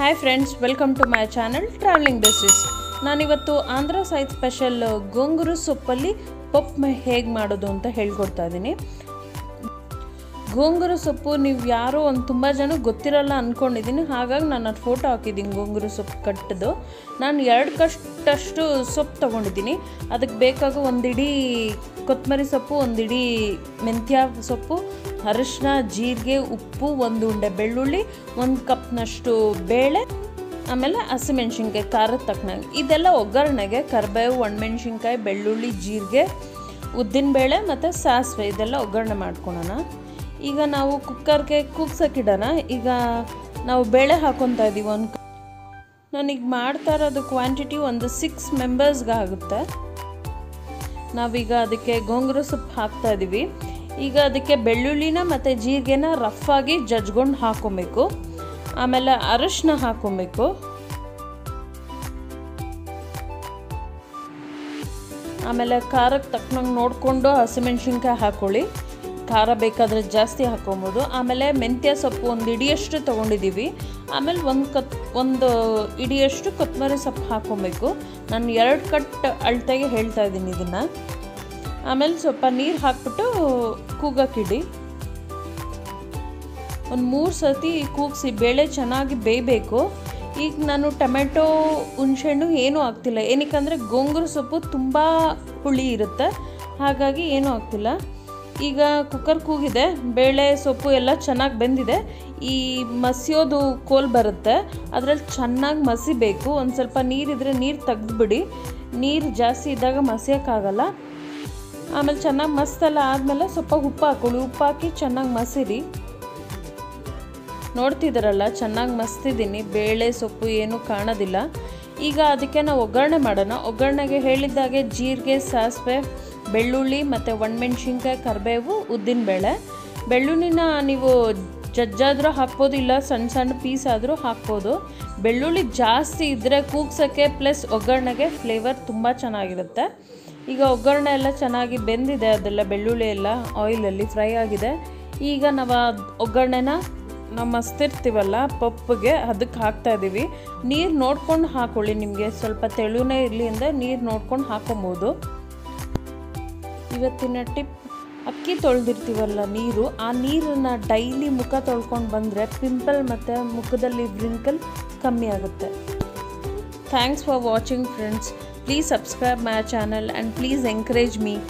Hi friends welcome to my channel travelling ಡಿಸ್ಟ್ರಿಸ್ ನಾನಿವತ್ತು Andhra side special ಗೊಂಗುರು ಸೊಪ್ಪಲ್ಲಿ ಪಪ್ಪು ಹೇಗೆ ಮಾಡೋದು ಅಂತ ಹೇಳ್ಕೊಡ್ತಾ ಇದ್ದೀನಿ ಗೋಂಗೂರು ಸೊಪ್ಪು ನೀವು ಯಾರೋ ಒಂದು ತುಂಬ ಜನ ಗೊತ್ತಿರಲ್ಲ ಅಂದ್ಕೊಂಡಿದ್ದೀನಿ ಹಾಗಾಗಿ ನಾನು ಅದು ಫೋಟೋ ಹಾಕಿದ್ದೀನಿ ಗೋಂಗೂರು ಸೊಪ್ಪು ಕಟ್ಟದು ನಾನು ಎರಡು ಕಷ್ಟಷ್ಟು ಸೊಪ್ಪು ತೊಗೊಂಡಿದ್ದೀನಿ ಅದಕ್ಕೆ ಬೇಕಾಗೋ ಒಂದಿಡೀ ಕೊತ್ತಂಬರಿ ಸೊಪ್ಪು ಒಂದಿಡೀ ಮೆಂತ್ಯ ಸೊಪ್ಪು ಅರಿಶಿನ ಜೀರಿಗೆ, ಉಪ್ಪು, ಒಂದು ಉಂಡೆ ಬೆಳ್ಳುಳ್ಳಿ, ಒಂದು ಕಪ್ನಷ್ಟು ಬೇಳೆ, ಆಮೇಲೆ ಹಸಿಮೆಣ್ಸಿನ್ಕಾಯಿ, ಖಾರದ ತಕ್ಕನಾಗಿ ಇದೆಲ್ಲ ಒಗ್ಗರಣೆಗೆ ಕರಿಬೇವು, ಒಣಮೆಣ್ಸಿನ್ಕಾಯಿ, ಬೆಳ್ಳುಳ್ಳಿ, ಜೀರಿಗೆ ಉದ್ದಿನಬೇಳೆ ಮತ್ತು ಸಾಸಿವೆ, ಇದೆಲ್ಲ ಒಗ್ಗರಣೆ ಮಾಡ್ಕೊಳೋಣ. ಈಗ ನಾವು ಕುಕ್ಕರ್ಗೆ ಕೂಗ್ಸೋಕ್ಕಿಡೋಣ ಈಗ ನಾವು ಬೇಳೆ ಹಾಕೊತಾ ಇದ್ದೀವಿ ಒಂದು ನಾನೀಗ ಮಾಡ್ತಾ ಇರೋದು ಕ್ವಾಂಟಿಟಿ ಒಂದು ಸಿಕ್ಸ್ ಮೆಂಬರ್ಸ್ಗೆ ಆಗುತ್ತೆ. ನಾವೀಗ ಅದಕ್ಕೆ ಗೋಂಗ್ರ ಸೊಪ್ಪು ಹಾಕ್ತಾ ಇದ್ದೀವಿ ಈಗ ಅದಕ್ಕೆ ಬೆಳ್ಳುಳ್ಳಿನ ಮತ್ತು ಜೀರಿಗೆನ ರಫ್ ಆಗಿ ಜಜ್ಕೊಂಡು ಹಾಕೊಬೇಕು. ಆಮೇಲೆ ಅರಶಿನ ಹಾಕೊಬೇಕು. ಆಮೇಲೆ ಖಾರಕ್ಕೆ ತಕ್ಕನಂಗೆ ನೋಡಿಕೊಂಡು ಹಸಿಮೆಣ್ಸಿನ್ಕಾಯಿ ಹಾಕೊಳ್ಳಿ. ಖಾರ ಬೇಕಾದರೆ ಜಾಸ್ತಿ ಹಾಕೊಬೋದು. ಆಮೇಲೆ ಮೆಂತ್ಯ ಸೊಪ್ಪು ಒಂದು ಇಡಿಯಷ್ಟು ತೊಗೊಂಡಿದ್ದೀವಿ ಆಮೇಲೆ ಒಂದು ಕತ್ ಒಂದು ಇಡಿಯಷ್ಟು ಕೊತ್ತಂಬರಿ ಸೊಪ್ಪು ಹಾಕ್ಕೊಬೇಕು ನಾನು ಎರಡು ಕಟ್ ಅಳತೆಗೆ ಹೇಳ್ತಾ ಇದ್ದೀನಿ ಇದನ್ನು. ಆಮೇಲೆ ಸ್ವಲ್ಪ ನೀರು ಹಾಕ್ಬಿಟ್ಟು ಕೂಗಕ್ಕಿಡಿ. ಒಂದು ಮೂರು ಸತಿ ಕೂಗಿಸಿ ಬೇಳೆ ಚೆನ್ನಾಗಿ ಬೇಯಬೇಕು. ಈಗ ನಾನು ಟೊಮೆಟೊ, ಹುಣ್ಸೆಹಣ್ಣು ಏನೂ ಆಗ್ತಿಲ್ಲ. ಏನಕ್ಕಂದರೆ ಗೋಂಗೂರು ಸೊಪ್ಪು ತುಂಬ ಹುಳಿ ಇರುತ್ತೆ. ಹಾಗಾಗಿ ಏನೂ ಆಗ್ತಿಲ್ಲ. ಈಗ ಕುಕ್ಕರ್ ಕೂಗಿದೆ. ಬೇಳೆ ಸೊಪ್ಪು ಎಲ್ಲ ಚೆನ್ನಾಗಿ ಬೆಂದಿದೆ. ಈ ಮಸಿಯೋದು ಕೋಲ್ ಬರುತ್ತೆ. ಅದರಲ್ಲಿ ಚೆನ್ನಾಗಿ ಮಸಿಬೇಕು ಒಂದು ಸ್ವಲ್ಪ ನೀರಿದ್ರೆ ನೀರು ತೆಗೆದ್ಬಿಡಿ. ನೀರು ಜಾಸ್ತಿ ಇದ್ದಾಗ ಮಸಿಯೋಕ್ಕಾಗಲ್ಲ ಆಮೇಲೆ ಚೆನ್ನಾಗಿ ಮಸ್ತೆಲ್ಲ ಆದಮೇಲೆ ಸ್ವಲ್ಪ ಉಪ್ಪು ಹಾಕೊಳ್ಳಿ. ಉಪ್ಪು ಹಾಕಿ ಚೆನ್ನಾಗಿ ಮಸಿರಿ. ನೋಡ್ತಿದ್ದೀರಲ್ಲ, ಚೆನ್ನಾಗಿ ಮಸ್ತಿದ್ದೀನಿ. ಬೇಳೆ, ಸೊಪ್ಪು ಏನೂ ಕಾಣೋದಿಲ್ಲ. ಈಗ ಅದಕ್ಕೆ ನಾವು ಒಗ್ಗರಣೆ ಮಾಡೋಣ. ಒಗ್ಗರಣೆಗೆ ಹೇಳಿದ್ದಾಗೆ ಜೀರಿಗೆ, ಸಾಸಿವೆ, ಬೆಳ್ಳುಳ್ಳಿ ಮತ್ತು ಒಣಮೆಣ್ಸಿನ್ಕಾಯಿ, ಕರಿಬೇವು, ಉದ್ದಿನಬೇಳೆ. ಬೆಳ್ಳುಳ್ಳಿನ ನೀವು ಜಜ್ಜಾದರೂ ಹಾಕ್ಬೋದು, ಇಲ್ಲ ಸಣ್ಣ ಸಣ್ಣ ಪೀಸ್ ಆದರೂ ಹಾಕ್ಬೋದು. ಬೆಳ್ಳುಳ್ಳಿ ಜಾಸ್ತಿ ಇದ್ದರೆ ಕೂಗ್ಸೋಕ್ಕೆ ಪ್ಲಸ್ ಒಗ್ಗರಣೆಗೆ ಫ್ಲೇವರ್ ತುಂಬ ಚೆನ್ನಾಗಿರುತ್ತೆ. ಈಗ ಒಗ್ಗರಣೆ ಎಲ್ಲ ಚೆನ್ನಾಗಿ ಬೆಂದಿದೆ, ಅದೆಲ್ಲ ಬೆಳ್ಳುಳ್ಳಿ ಎಲ್ಲ ಆಯಿಲಲ್ಲಿ ಫ್ರೈ ಆಗಿದೆ. ಈಗ ನಾವು ಒಗ್ಗರಣೆನ ನಮ್ಮ ಮಸ್ತಿರ್ತೀವಲ್ಲ, ಪಪ್ಪಿಗೆ ಅದಕ್ಕೆ ಹಾಕ್ತಾ ಇದ್ದೀವಿ ನೀರು ನೋಡ್ಕೊಂಡು ಹಾಕೊಳ್ಳಿ ನಿಮಗೆ, ಸ್ವಲ್ಪ ತೆಳುನೇ ಇರಲಿ ಅಂದರೆ ನೀರು ನೋಡ್ಕೊಂಡು ಹಾಕೊಬೋದು. ಇವತ್ತಿನ ಟಿಪ್, ಅಕ್ಕಿ ತೊಳೆದಿರ್ತೀವಲ್ಲ ನೀರು, ಆ ನೀರನ್ನು ಡೈಲಿ ಮುಖ ತೊಳ್ಕೊಂಡು ಬಂದರೆ ಪಿಂಪಲ್ ಮತ್ತು ಮುಖದಲ್ಲಿ ವ್ರಿಂಕಲ್ ಕಮ್ಮಿ ಆಗುತ್ತೆ. Thanks for watching friends Please subscribe my channel and please encourage me.